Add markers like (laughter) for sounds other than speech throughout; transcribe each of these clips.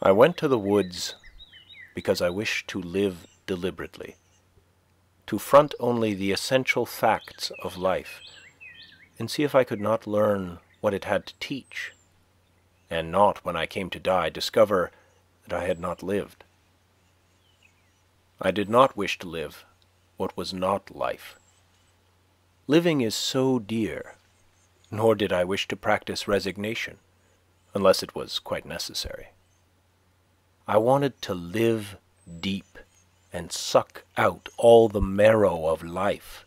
I went to the woods because I wished to live deliberately, to front only the essential facts of life, and see if I could not learn what it had to teach, and not, when I came to die, discover that I had not lived. I did not wish to live what was not life. Living is so dear, nor did I wish to practice resignation, unless it was quite necessary. I wanted to live deep and suck out all the marrow of life.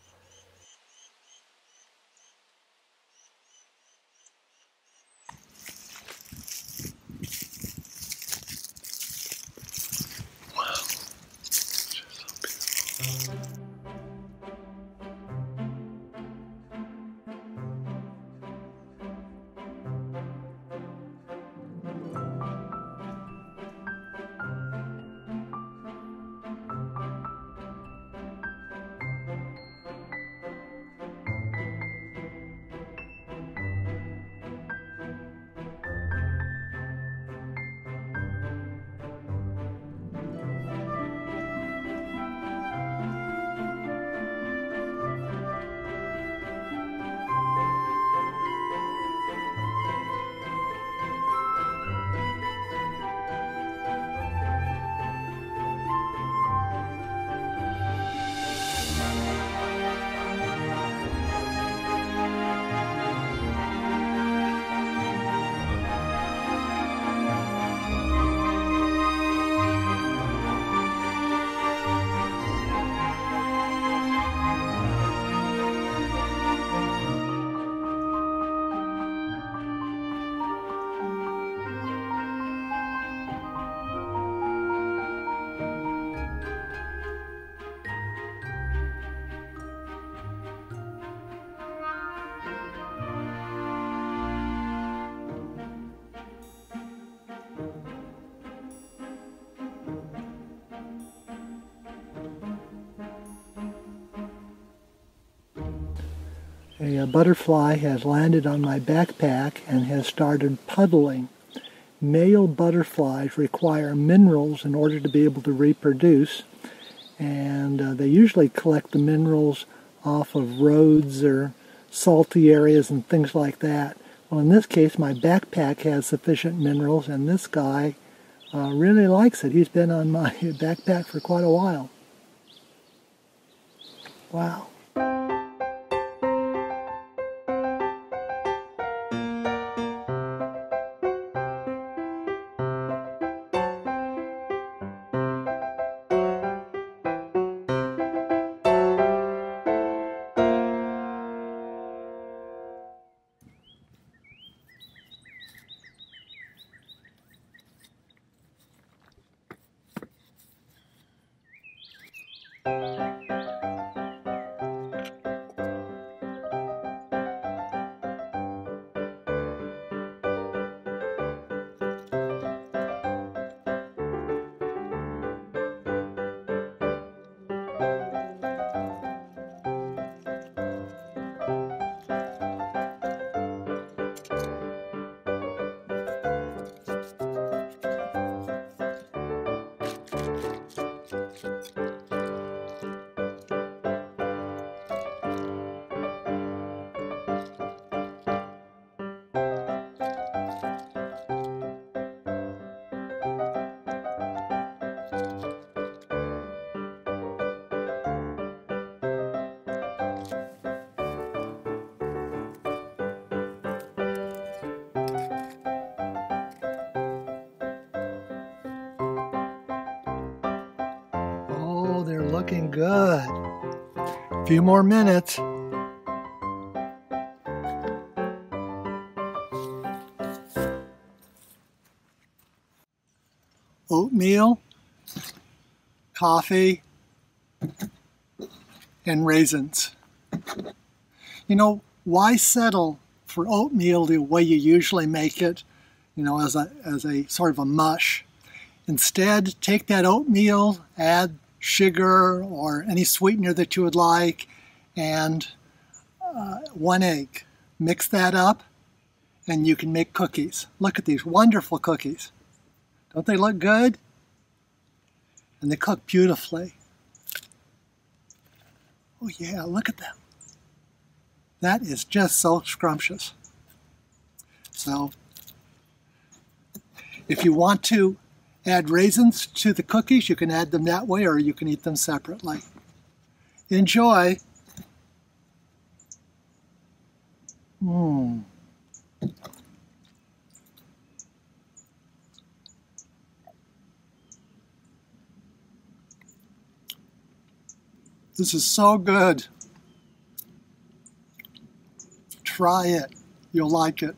A, a butterfly has landed on my backpack and has started puddling. Male butterflies require minerals in order to be able to reproduce, and uh, they usually collect the minerals off of roads or salty areas and things like that. Well, in this case, my backpack has sufficient minerals, and this guy uh, really likes it. He's been on my (laughs) backpack for quite a while. Wow. Looking good. A few more minutes. Oatmeal, coffee, and raisins. You know, why settle for oatmeal the way you usually make it, you know, as a, as a sort of a mush? Instead, take that oatmeal, add sugar or any sweetener that you would like, and uh, one egg. Mix that up, and you can make cookies. Look at these wonderful cookies. Don't they look good? And they cook beautifully. Oh yeah, look at them. That is just so scrumptious. So, if you want to add raisins to the cookies, you can add them that way or you can eat them separately. Enjoy! Mmm. This is so good. Try it. You'll like it.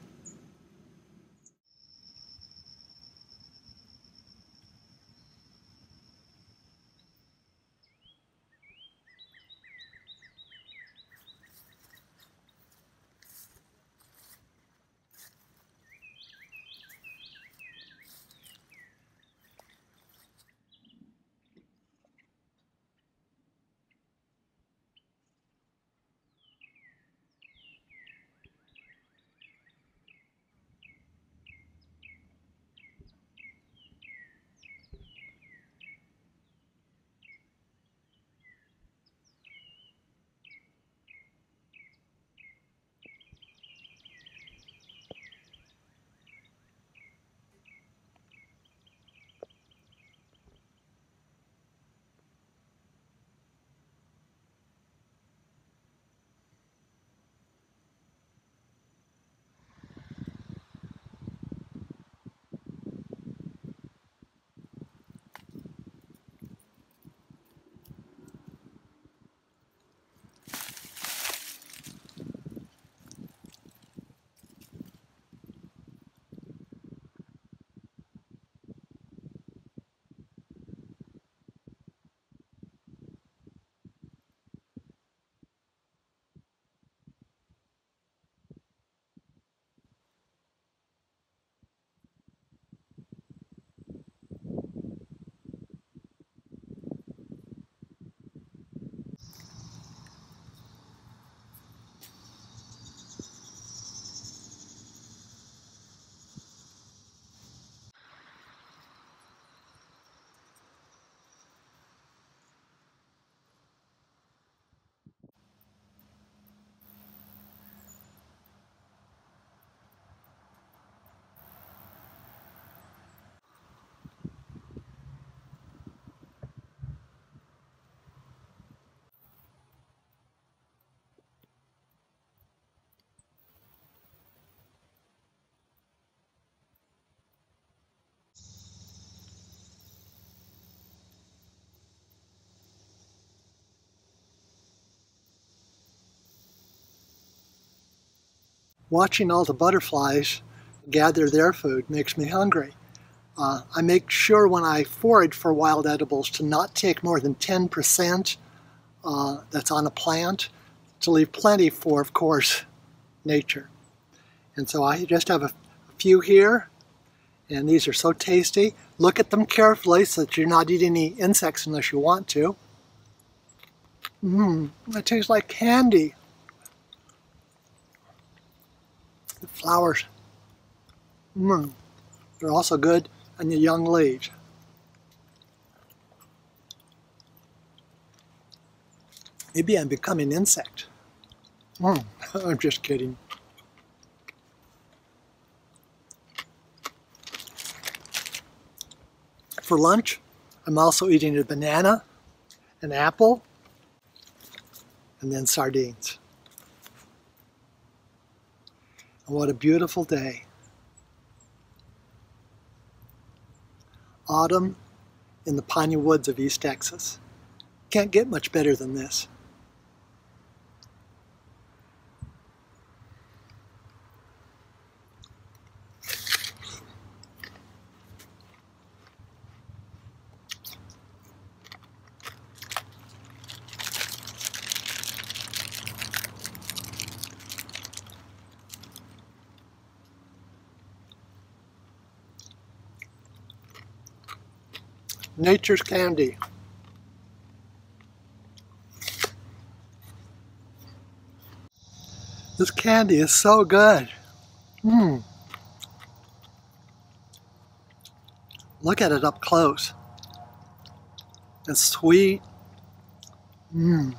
Watching all the butterflies gather their food makes me hungry. Uh, I make sure when I forage for wild edibles to not take more than 10% uh, that's on a plant, to leave plenty for, of course, nature. And so I just have a few here, and these are so tasty. Look at them carefully so that you're not eating any insects unless you want to. Mmm, it tastes like candy. The flowers. Mm, they're also good on the young leaves. Maybe I'm becoming an insect. Mm, (laughs) I'm just kidding. For lunch, I'm also eating a banana, an apple, and then sardines. And what a beautiful day. Autumn in the piney woods of East Texas. Can't get much better than this. Nature's candy. This candy is so good. Mmm. Look at it up close. It's sweet. Mmm.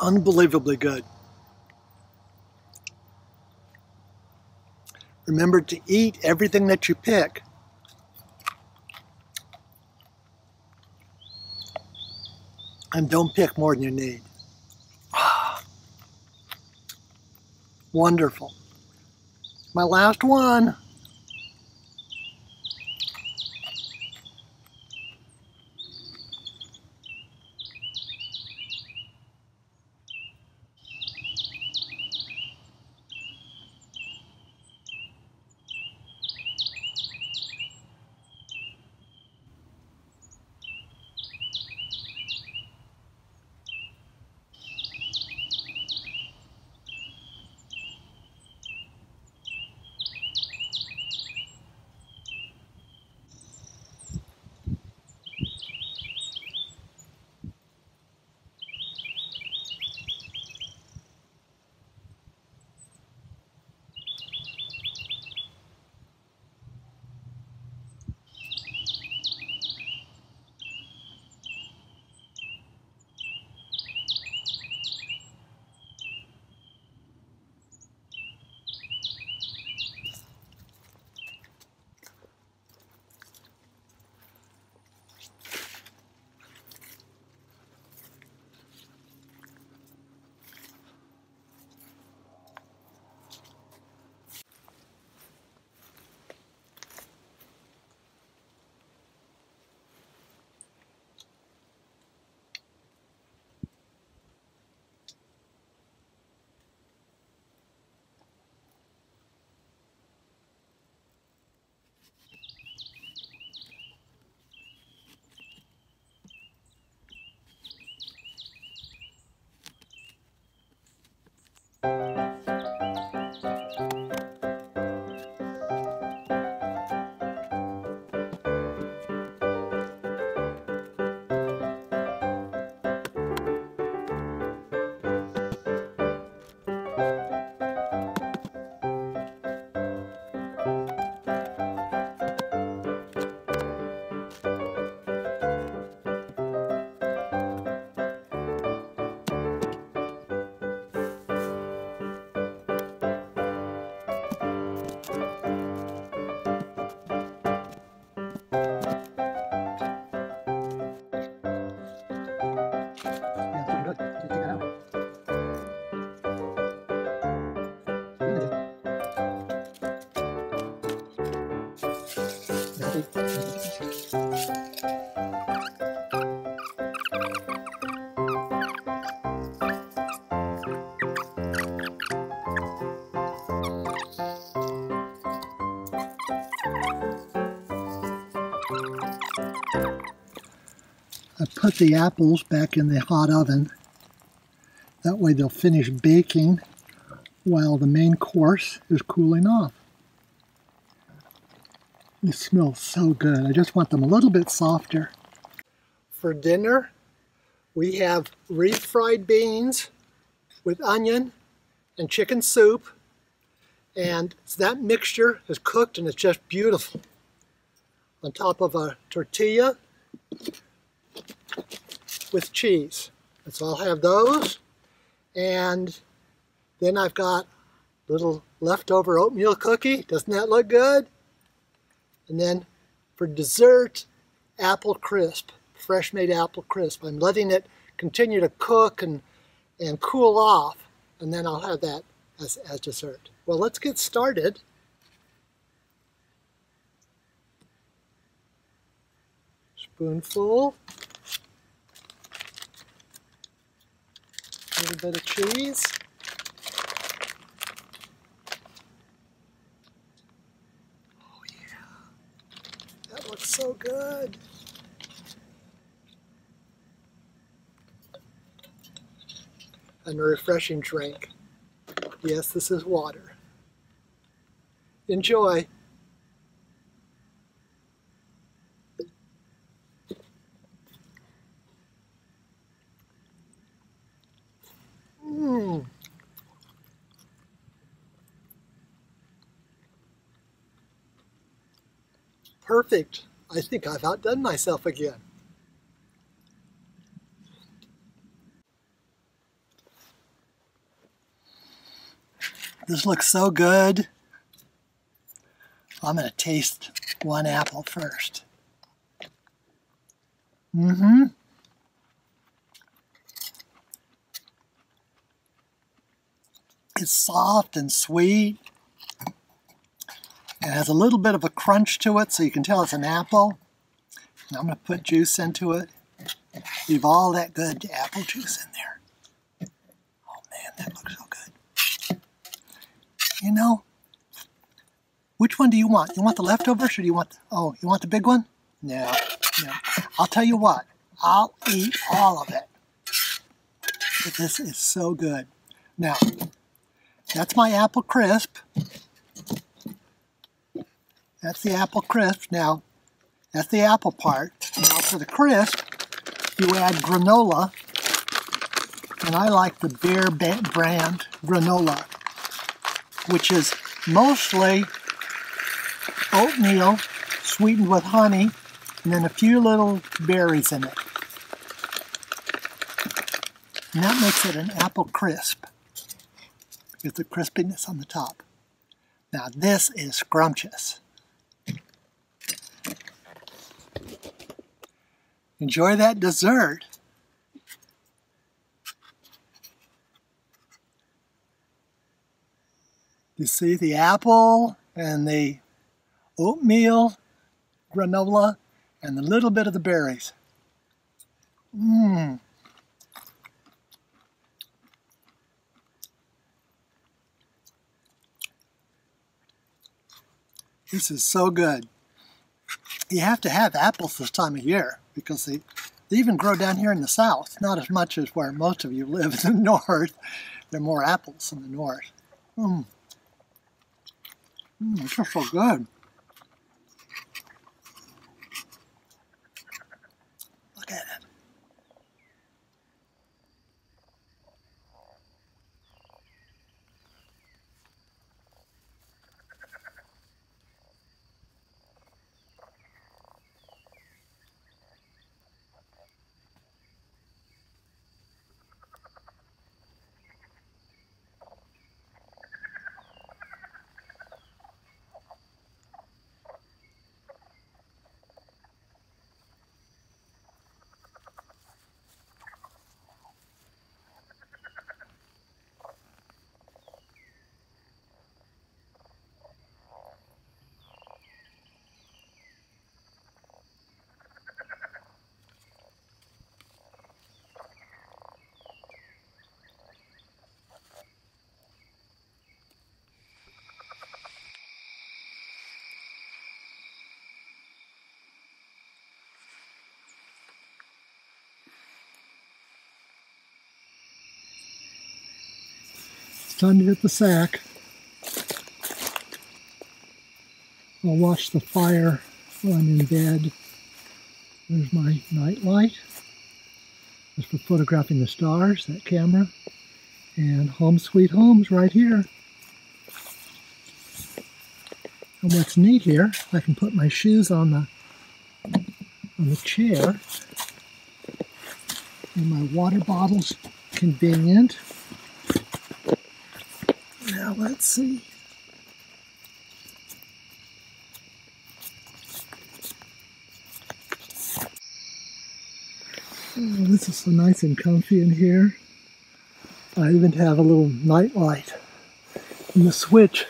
Unbelievably good. Remember to eat everything that you pick. And don't pick more than you need. (sighs) Wonderful. My last one. I put the apples back in the hot oven. That way they'll finish baking while the main course is cooling off. They smell so good. I just want them a little bit softer. For dinner, we have refried beans with onion and chicken soup. And that mixture is cooked and it's just beautiful. On top of a tortilla with cheese. And so I'll have those. And then I've got little leftover oatmeal cookie. Doesn't that look good? And then for dessert, apple crisp, fresh made apple crisp. I'm letting it continue to cook and, and cool off, and then I'll have that as, as dessert. Well, let's get started. Spoonful. A little bit of cheese. Oh yeah, that looks so good. And a refreshing drink. Yes, this is water. Enjoy. Mmm. perfect. I think I've outdone myself again. This looks so good. I'm going to taste one apple first. Mm-hmm. It's soft and sweet. It has a little bit of a crunch to it, so you can tell it's an apple. And I'm going to put juice into it. Leave all that good apple juice in there. Oh man, that looks so good. You know, which one do you want? You want the leftovers or do you want, oh, you want the big one? No, no. I'll tell you what, I'll eat all of it. But this is so good. Now, that's my apple crisp. That's the apple crisp. Now, that's the apple part. Now for the crisp, you add granola. And I like the Bear brand granola, which is mostly oatmeal sweetened with honey and then a few little berries in it. And that makes it an apple crisp with the crispiness on the top. Now this is scrumptious. Enjoy that dessert. You see the apple and the oatmeal, granola, and a little bit of the berries. Mmm. This is so good. You have to have apples this time of year because they, they even grow down here in the south, not as much as where most of you live in the (laughs) north. There are more apples in the north. Mmm. Mmm, just so good. Time to hit the sack. I'll watch the fire while I'm in bed. There's my night light. That's for photographing the stars, that camera. And Home Sweet Home's right here. And what's neat here, I can put my shoes on the on the chair. And my water bottle's convenient. Let's see. Oh, this is so nice and comfy in here. I even have a little night light. And the switch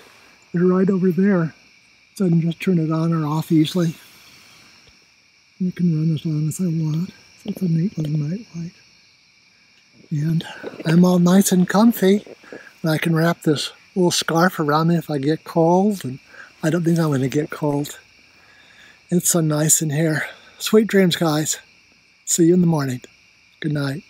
is right over there. So I can just turn it on or off easily. You can run as long as I want. So it's a neat little night light. And I'm all nice and comfy. And I can wrap this little scarf around me if I get cold, and I don't think I'm going to get cold. It's so nice in here. Sweet dreams, guys. See you in the morning. Good night.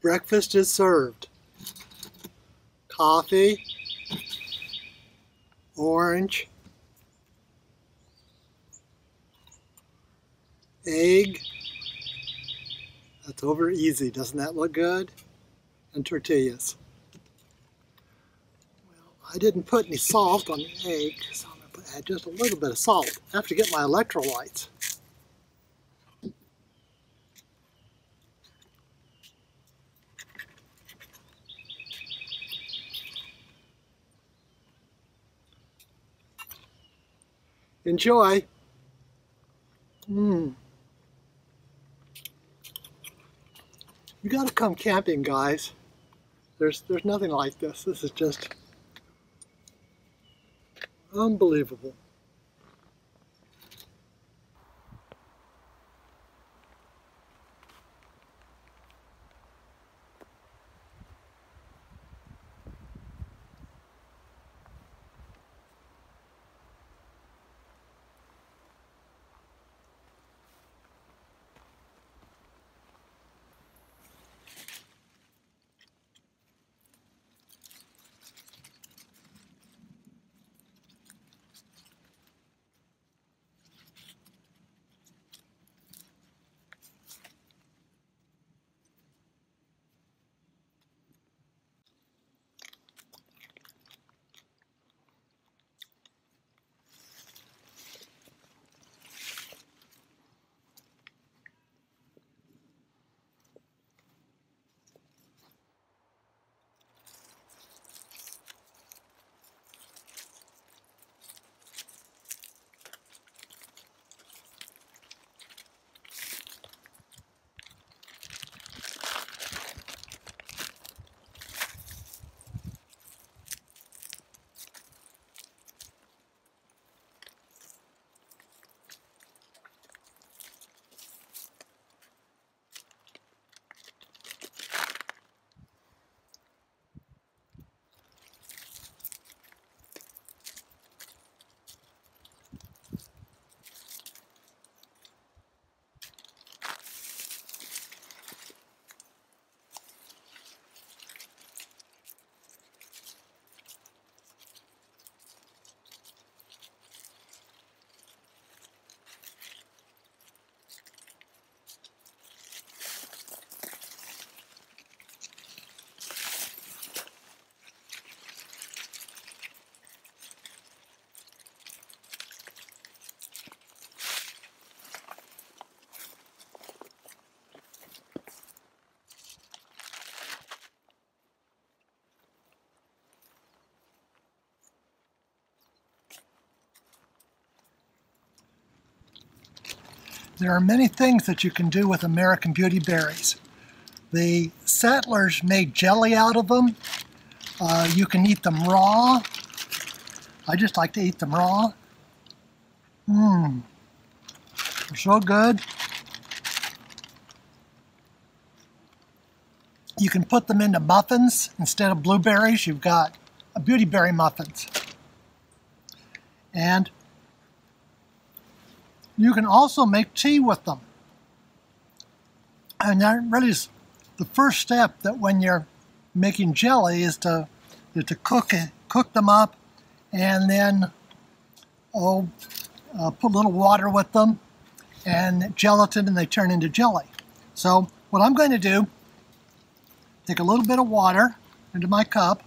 Breakfast is served. Coffee, orange, egg. That's over easy. Doesn't that look good? And tortillas. Well, I didn't put any salt on the egg, so I'm going to add just a little bit of salt. I have to get my electrolytes. Enjoy. Mmm. You gotta come camping, guys. There's there's nothing like this. This is just unbelievable. There are many things that you can do with American Beauty berries. The settlers made jelly out of them. Uh, you can eat them raw. I just like to eat them raw. Mmm. They're so good. You can put them into muffins instead of blueberries. You've got a beauty berry muffins. And you can also make tea with them. And that really is the first step that when you're making jelly is to, is to cook it, cook them up and then oh, uh, put a little water with them and gelatin and they turn into jelly. So what I'm going to do, take a little bit of water into my cup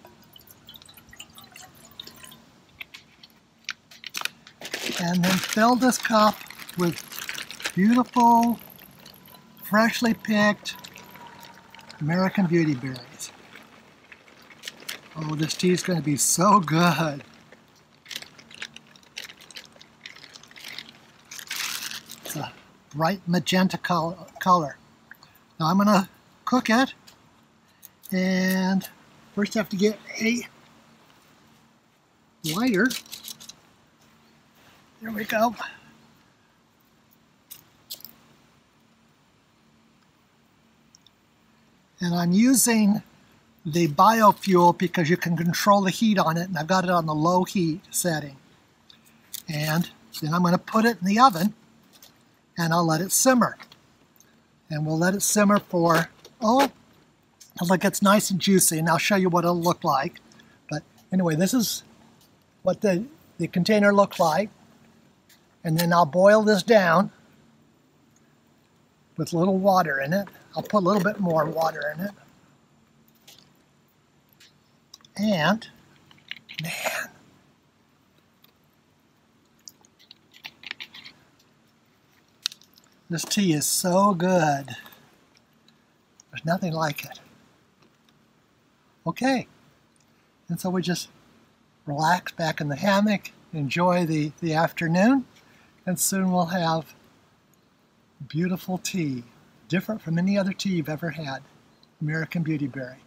and then fill this cup with beautiful, freshly picked American Beauty berries. Oh, this tea is going to be so good. It's a bright magenta color. Now I'm going to cook it and first I have to get a lighter. There we go. And I'm using the biofuel because you can control the heat on it and I've got it on the low heat setting. And then I'm going to put it in the oven and I'll let it simmer. And we'll let it simmer for, oh, until it gets nice and juicy, and I'll show you what it'll look like. But anyway, this is what the, the container looks like. And then I'll boil this down with a little water in it. I'll put a little bit more water in it. And, man, this tea is so good. There's nothing like it. Okay, and so we just relax back in the hammock, enjoy the, the afternoon, and soon we'll have beautiful tea, different from any other tea you've ever had, American Beauty Berry.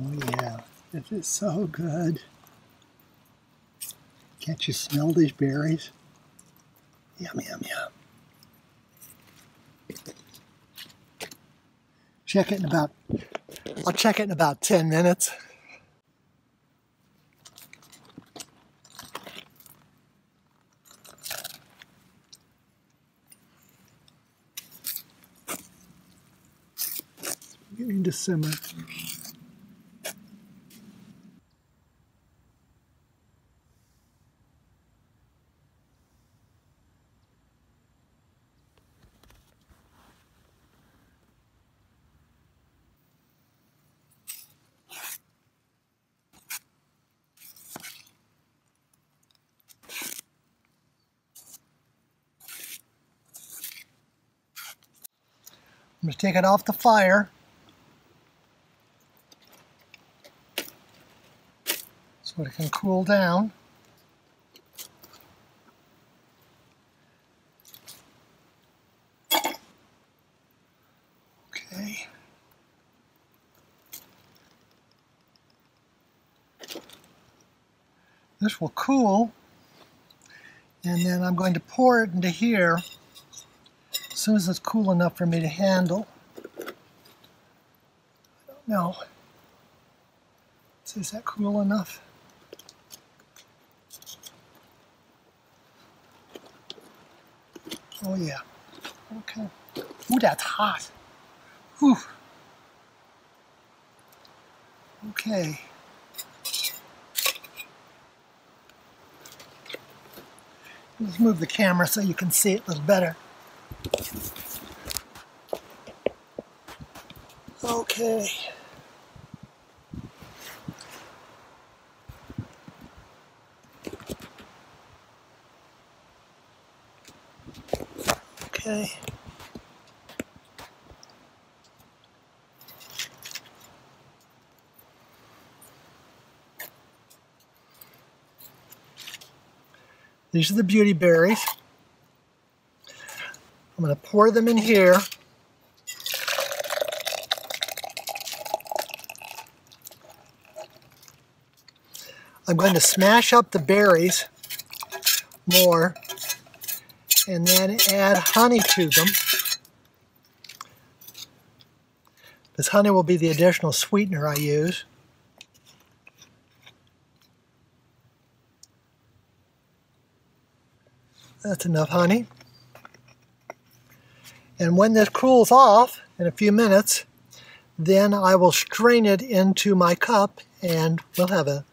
Oh yeah, this is so good. Can't you smell these berries? Yum, yum, yum. Check it in about, I'll check it in about 10 minutes. Getting to simmer. I'm going to take it off the fire. So it can cool down. Okay. This will cool and then I'm going to pour it into here as soon as it's cool enough for me to handle. I don't know. Is that cool enough? Oh yeah. Okay. Ooh, that's hot. Ooh. Okay. Let's move the camera so you can see it a little better. Okay. These are the beauty berries. I'm going to pour them in here. I'm going to smash up the berries more and then add honey to them. This honey will be the additional sweetener I use. That's enough honey. And when this cools off in a few minutes, then I will strain it into my cup and we'll have a,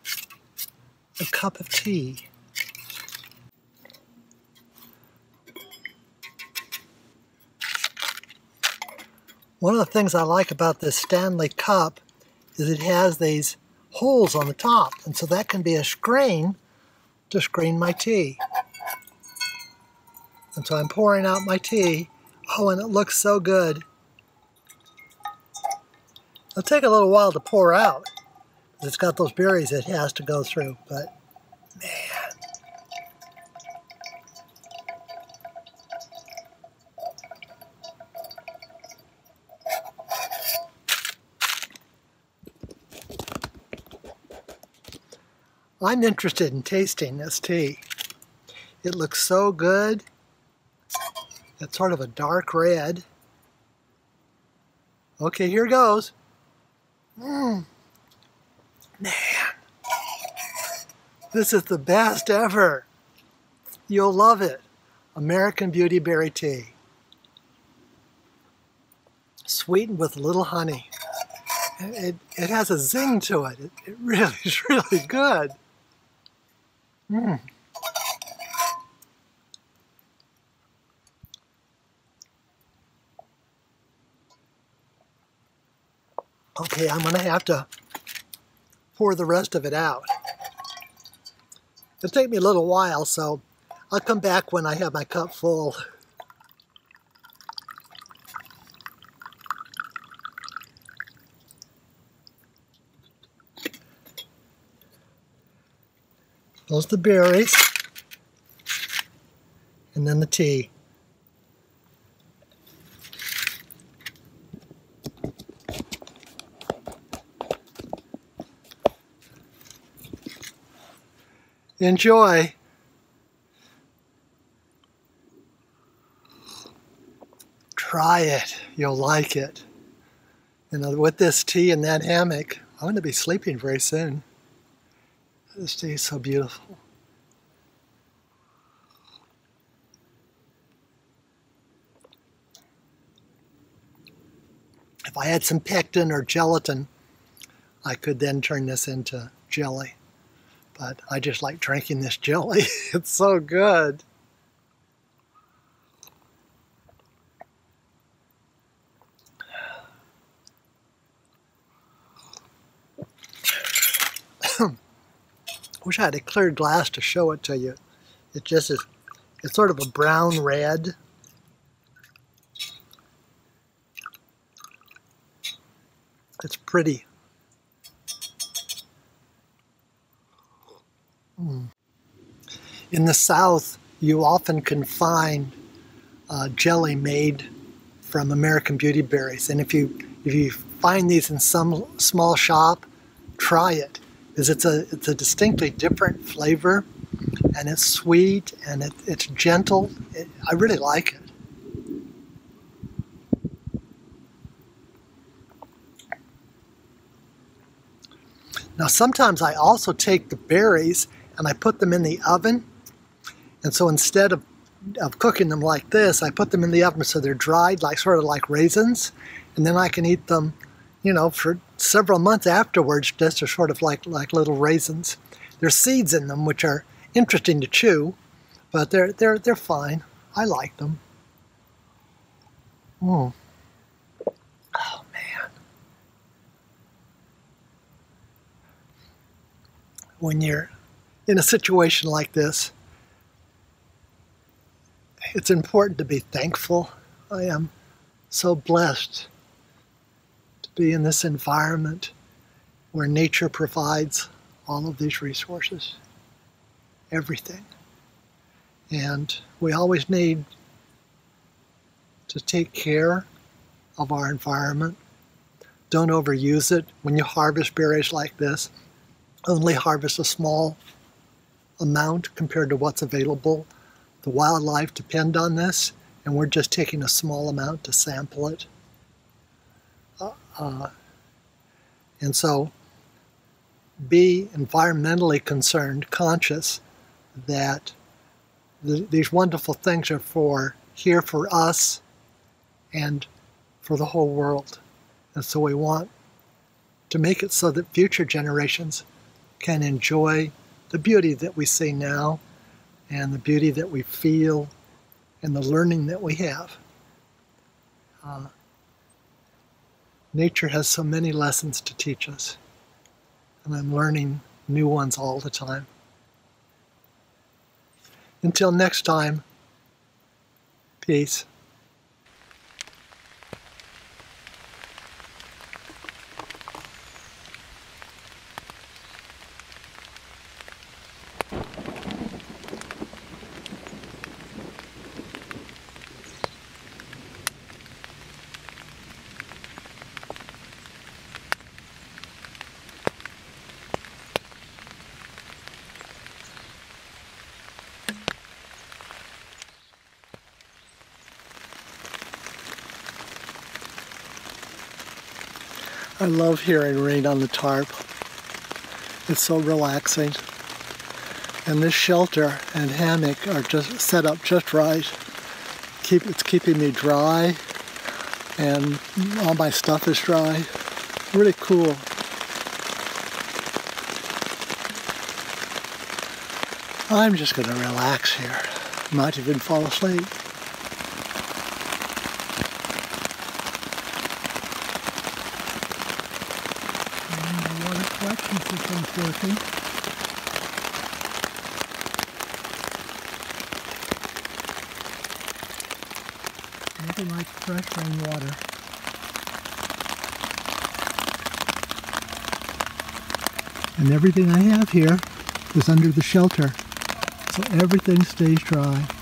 a cup of tea. One of the things I like about this Stanley cup is it has these holes on the top, and so that can be a screen to screen my tea. And so I'm pouring out my tea. Oh, and it looks so good. It'll take a little while to pour out. It's got those berries it has to go through, but I'm interested in tasting this tea. It looks so good. It's sort of a dark red. Okay, here goes. Mmm. Man. This is the best ever. You'll love it. American Beauty Berry Tea. Sweetened with a little honey. It, it has a zing to it. It, it really (laughs) is really good. Mm. Okay, I'm going to have to pour the rest of it out. It'll take me a little while, so I'll come back when I have my cup full. Those are the berries, and then the tea. Enjoy. Try it. You'll like it. Know, with this tea and that hammock, I'm going to be sleeping very soon. This tea is so beautiful. If I had some pectin or gelatin, I could then turn this into jelly but I just like drinking this jelly. (laughs) it's so good. Wish I had a clear glass to show it to you. It just is, it's sort of a brown red. It's pretty. In the South, you often can find uh, jelly made from American beauty berries, and if you if you find these in some small shop, try it it's a it's a distinctly different flavor, and it's sweet and it, it's gentle. It, I really like it. Now sometimes I also take the berries and I put them in the oven. And so instead of, of cooking them like this, I put them in the oven so they're dried, like sort of like raisins. And then I can eat them, you know, for several months afterwards, just are sort of like, like little raisins. There's seeds in them, which are interesting to chew, but they're, they're, they're fine. I like them. Mm. Oh, man. When you're in a situation like this, it's important to be thankful. I am so blessed to be in this environment where nature provides all of these resources, everything. And we always need to take care of our environment. Don't overuse it. When you harvest berries like this, only harvest a small amount compared to what's available. The wildlife depend on this, and we're just taking a small amount to sample it. Uh, and so be environmentally concerned, conscious that these wonderful things are for here for us and for the whole world. And so we want to make it so that future generations can enjoy the beauty that we see now and the beauty that we feel and the learning that we have. Uh, nature has so many lessons to teach us, and I'm learning new ones all the time. Until next time, peace. Love hearing rain on the tarp. It's so relaxing. And this shelter and hammock are just set up just right. Keep it's keeping me dry and all my stuff is dry. Really cool. I'm just going to relax here. Might even fall asleep. And the water collection system's working. Nothing like fresh rainwater. And everything I have here is under the shelter, so everything stays dry.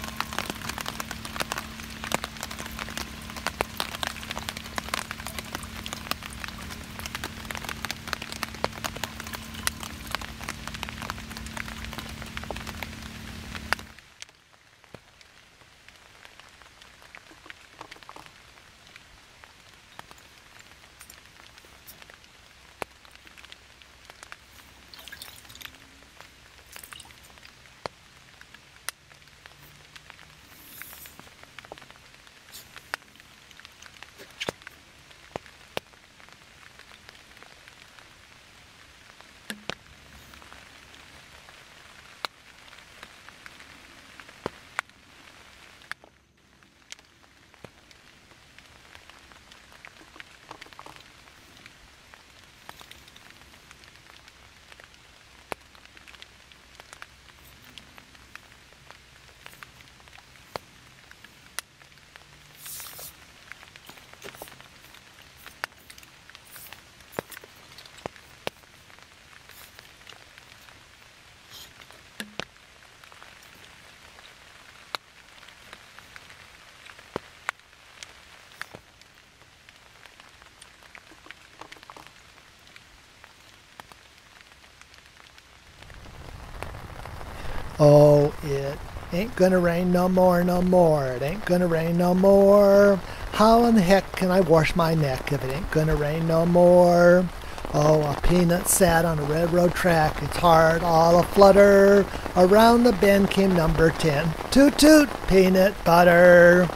Oh, it ain't gonna rain no more, no more. It ain't gonna rain no more. How in the heck can I wash my neck if it ain't gonna rain no more? Oh, a peanut sat on a railroad track, its heart all a-flutter. Around the bend came number 10. Toot toot, peanut butter.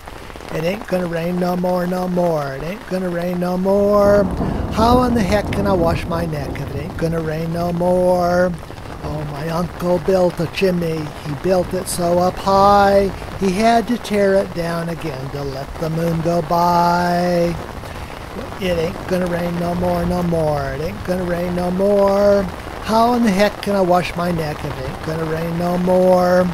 It ain't gonna rain no more, no more. It ain't gonna rain no more. How in the heck can I wash my neck if it ain't gonna rain no more? Uncle built a chimney. He built it so up high, he had to tear it down again to let the moon go by. It ain't gonna rain no more, no more. It ain't gonna rain no more. How in the heck can I wash my neck if it ain't gonna rain no more?